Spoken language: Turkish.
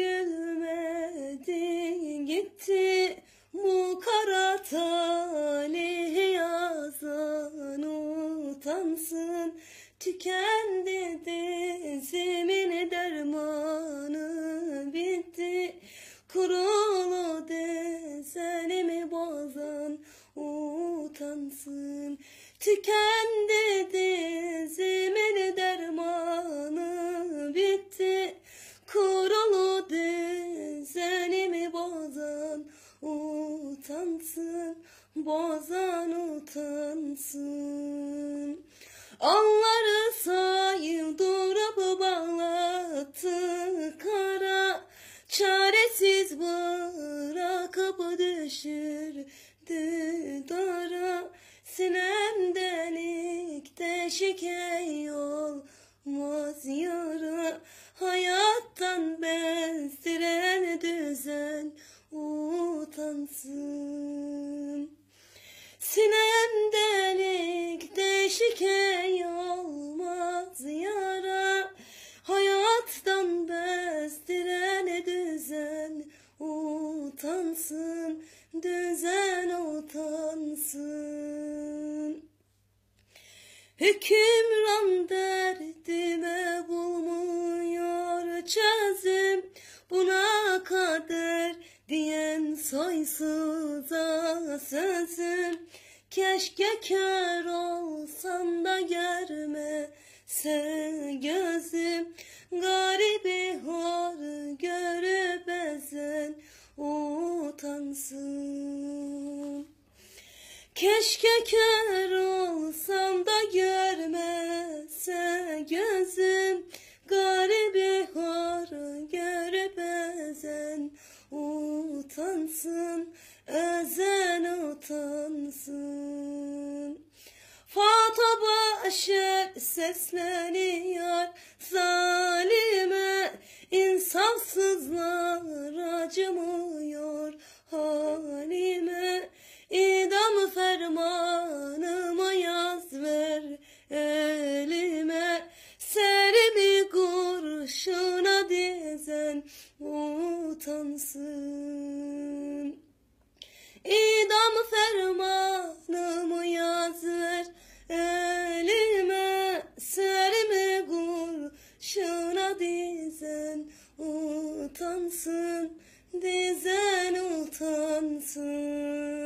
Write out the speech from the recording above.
gülmedi gitti bu kara talih yazan utansın. Tükendi dizimin dermanı bitti. Kurulu dizenimi bozan utansın. Tükendi dizimin dermanı bitti. Kurulu utansın Bozan utansın. Alları saydurup bağlattı kara Çaresiz bırakıp düşürdü dara. Sinem delik deşik ey olmaz yara Hayattan bezdiren düzen utansın Sinem delik deşik ey olmaz yara. Hayattan bezdiren düzen utansın Düzen utansın. Hükümran derdime bulmuyor çözüm. Buna diyen soysuza sözüm. Keşke kör olsam da görmese gözüm. Garibi hor görüp ezen utansın. Keşke kör olsam da görmese utansın Ezen utansın. Fata başı sesleniyor zalime insafsızlar acımıyor. Halime İdam fermanımı yaz ver elime Serimi kurşuna dizen utansın İdam fermanımı yazır. Elime Serimi kurşuna dizen utansın. Dizen utansın.